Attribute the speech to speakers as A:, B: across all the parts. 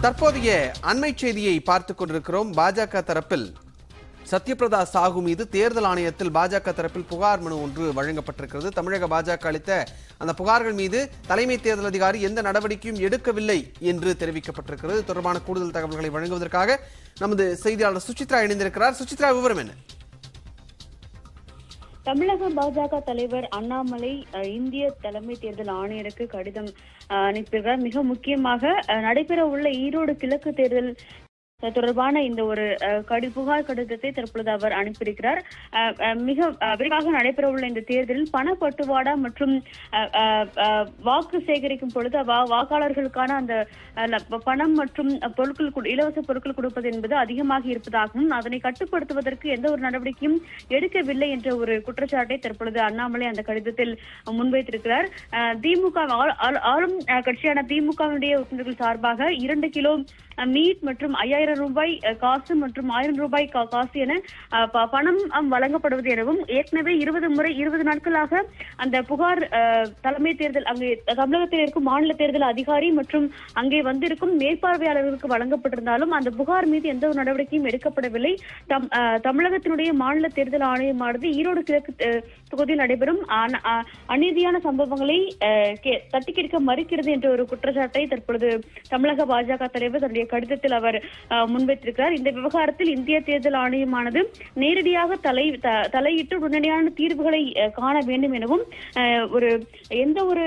A: தற்போதைய அண்மை செய்தியை பார்த்துக் கொண்டிருக்கிறோம். பாஜக தரப்பில் சத்யபிரதா சாகு மீது தேர்தல் ஆணையத்தில் பாஜக தரப்பில் புகார் மனு ஒன்று வழங்கப்பட்டிருக்கிறது. தமிழக பாஜக அளித்த அந்த புகார்கள் மீது தலைமை தேர்தல் அதிகாரி எந்த நடவடிக்கையும் எடுக்கவில்லை என்று தெரிவிக்கப்பட்டிருக்கிறது. தொடர்பான கூடுதல் தகவல்களை வழங்குவதற்காக நமது செய்தியாளர் சுசித்ரா இணைந்திருக்கிறார். சுசித்ரா விவரம் என்ன?
B: தமிழக பாஜக தலைவர் அண்ணாமலை அஹ், இந்திய தலைமை தேர்தல் ஆணையருக்கு கடிதம் அஹ், அனுப்பியிருக்கிறார் மிக முக்கியமாக நடைபெற உள்ள ஈரோடு கிழக்கு தேர்தல் தொடர்பான இந்த ஒரு அஹ், கடி புகார் கடிதத்தை தற்பொழுது அவர் அனுப்பியிருக்கிறார். மிக விரைவாக நடைபெற உள்ள இந்த தேர்தலில் பணப்பட்டுவாடா மற்றும் வாக்கு சேகரிக்கும் பொழுது வாக்காளர்களுக்கான அந்த பணம் மற்றும் பொருட்கள் இலவச பொருட்கள் கொடுப்பது என்பது அதிகமாக இருப்பதாகவும் அதனை கட்டுப்படுத்துவதற்கு எந்த ஒரு நடவடிக்கையும் எடுக்கவில்லை என்ற ஒரு குற்றச்சாட்டை தற்பொழுது அண்ணாமலை அந்த கடிதத்தில் முன்வைத்திருக்கிறார். அஹ், திமுக ஆளும் கட்சியான திமுகவினுடைய உறுப்பினர்கள் சார்பாக இரண்டு கிலோ அஹ், மீட் மற்றும் ஐயாயிரம் ரூபாய் காசு மற்றும் ஆயிரம் ரூபாய் காசு என பணம் வழங்கப்படுவது எனவும் ஏற்கனவே இருபது முறை இருபது நாட்களாக அந்த புகார் தலைமை தேர்தல் அங்கே தமிழகத்தில் இருக்கும் மாநில தேர்தல் அதிகாரி மற்றும் அங்கே வந்திருக்கும் மேற்பார்வையாளர்களுக்கு வழங்கப்பட்டிருந்தாலும் அந்த புகார் மீது எந்த ஒரு நடவடிக்கையும் எடுக்கப்படவில்லை. தம்- தமிழகத்தினுடைய மாநில தேர்தல் ஆணையமானது ஈரோடு கிழக்கு தொகுதியில் நடைபெறும் அநீதியான சம்பவங்களை தட்டி கேட்க மறுக்கிறது என்ற ஒரு குற்றச்சாட்டை தற்பொழுது தமிழக பாஜக தலைவர் தன்னுடைய கடிதத்தில் அவர் முன்வைத்திருக்கிறார். இந்த விவகாரத்தில் இந்திய தேர்தல் ஆணையமானது நேரடியாக தலை த- தலையிட்டு உடனடியான தீர்வுகளை காண வேண்டும் எனவும் ஒரு எந்த ஒரு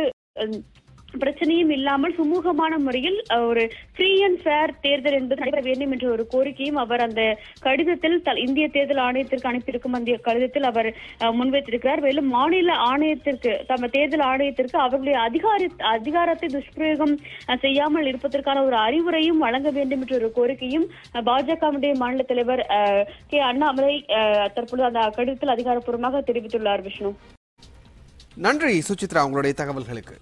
B: பிரச்சனையும் இல்லாமல் சுமூகமான முறையில் ஒரு ஃப்ரீ அண்ட் ஃபேர் தேர்தல் என்பது நடைபெற வேண்டும் என்ற ஒரு கோரிக்கையும் அவர் அந்த கடிதத்தில் இந்திய தேர்தல் ஆணையத்திற்கு அனுப்பியிருக்கும் அந்த கடிதத்தில் அவர் முன்வைத்திருக்கிறார். மேலும் மாநில ஆணையத்திற்கு தம் தேர்தல் ஆணையத்திற்கு அவர்களுடைய அதிகாரி அதிகாரத்தை துஷ்பிரயோகம் செய்யாமல் இருப்பதற்கான ஒரு அறிவுரையும் வழங்க வேண்டும் என்ற ஒரு கோரிக்கையும் பாஜகவுடைய மாநில தலைவர் அஹ், கே. அண்ணாமலை அஹ், தற்பொழுது அந்த கடிதத்தில் அதிகாரப்பூர்வமாக தெரிவித்துள்ளார் விஷ்ணு.
A: நன்றி சுசித்ரா உங்களுடைய தகவல்களுக்கு.